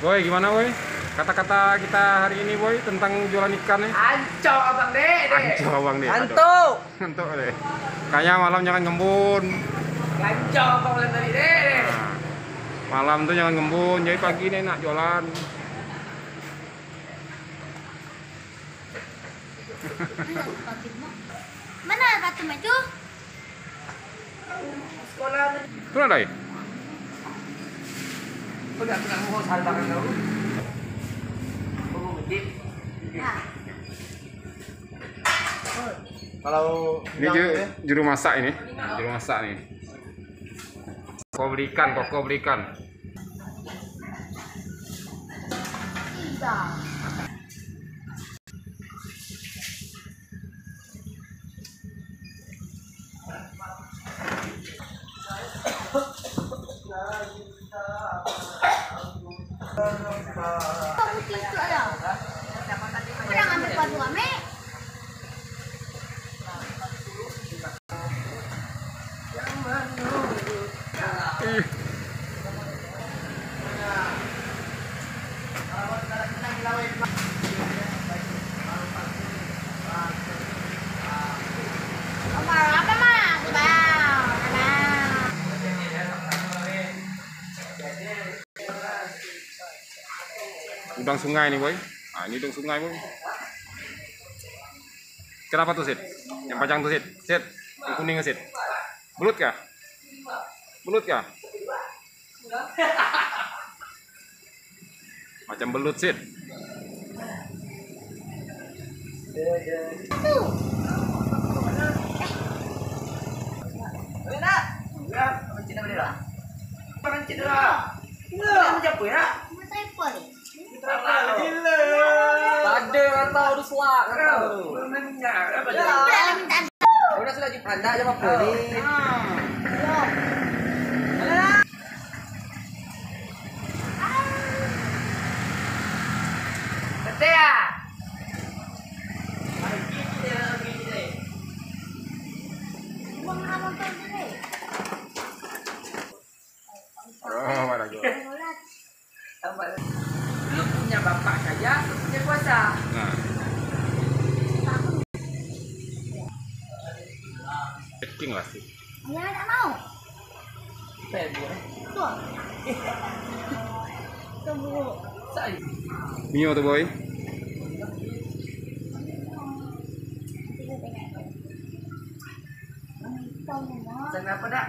Boy, gimana boy? Kata-kata kita hari ini boy tentang jualan ikan nih. Ancok abang deh. Ancok abang deh. aduh. Antuk. Antuk deh. Kayaknya malam jangan ngembun. Ancok abang deh, deh. Nah, malam tuh jangan ngembun, jadi pagi nih enak jualan. Mana batu itu? Sekolah tu. Itu ada ya? Apa nak nak mohon salam kau? Kau ha. Kalau ni je juru masak ini, juru masak ni. Kau berikan, kau kau berikan. Tidak. Putih itu ada? Pernah ngambil batu ame? Udang sungai nih boy. Nah, ini udang sungai boy. Kenapa tuh Sid? Yang panjang tuh Sid? Sid, yang kuning Sid. Belut kah? Belut kah? Macam belut Sid. Tuh. Boleh nak? Ya, abang cina boleh lah. Belum. Betul ya? Abang tu sini. Oh. Bolat. Abang Lu punya bapak saja, lu punya kuasa. Nah. Packing lah sih. Ayah tak mau. Pebo. Tuh. Saya. Mio tuh boy. Tiga tengok. Hitam ni mak. Jangan apa dak?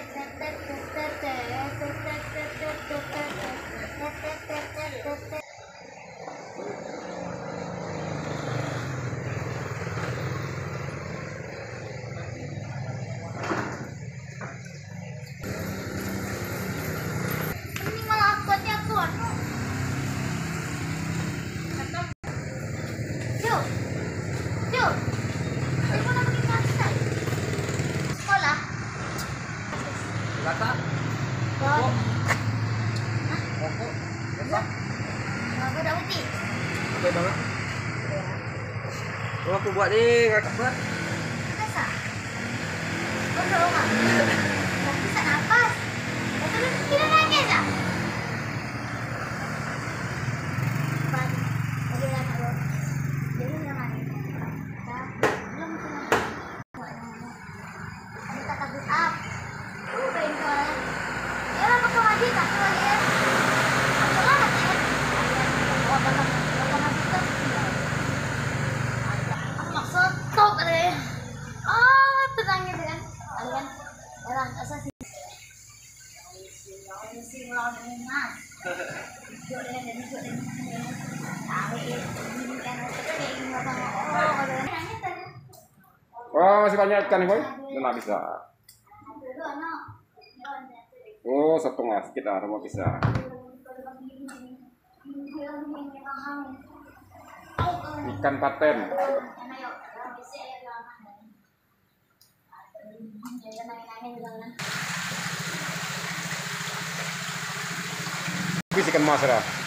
Kenapa tak putih? Apa yang aku buat ni, kakak apa? Kenapa? Tidak Kenapa? Kenapa? Kenapa? Kenapa? Kenapa? Kenapa? Kenapa? Kenapa? Boy? Udah nggak bisa. Oh, setengah sekitar mau bisa. Ikan paten. Wis ikan mas dah.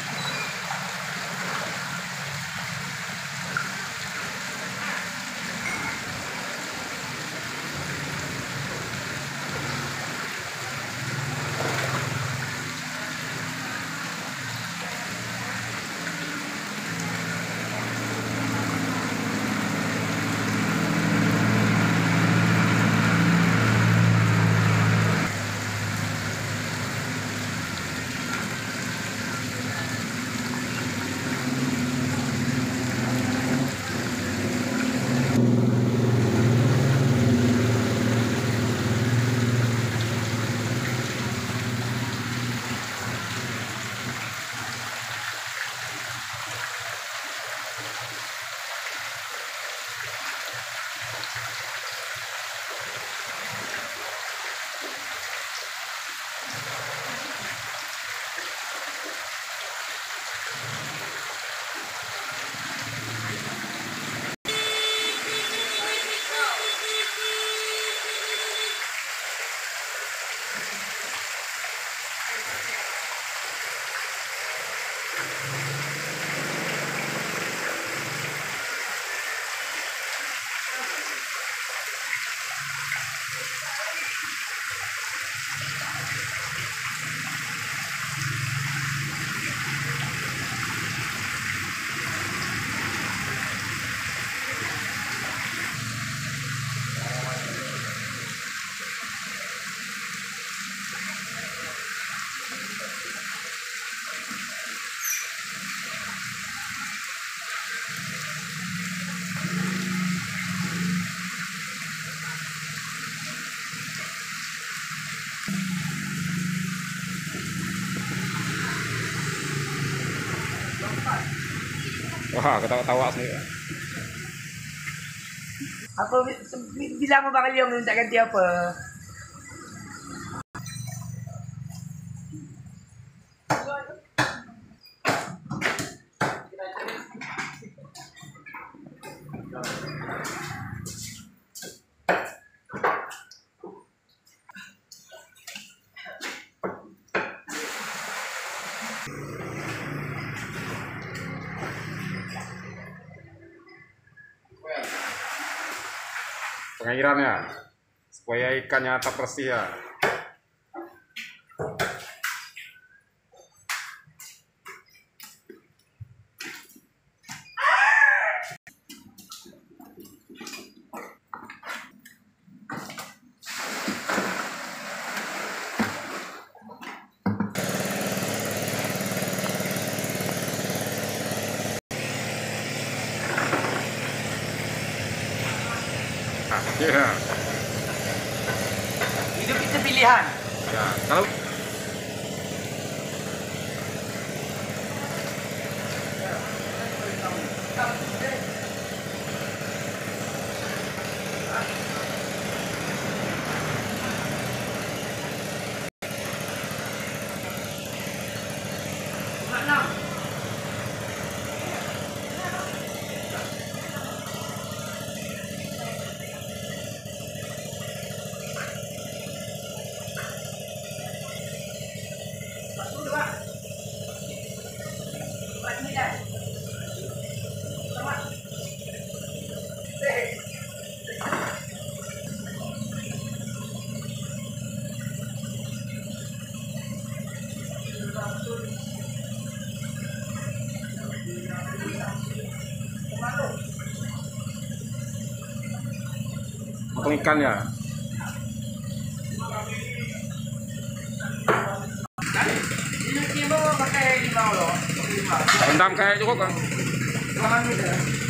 Wah, ketawa-tawa. Apa bi- bilang mo ba kayo minta ganti apa? Pengairannya supaya ikannya tetap bersih ya. Ah, iya. Hidup itu pilihan. Ya, kalau ikan ya rendam kayak cukup kan? Tangan udah.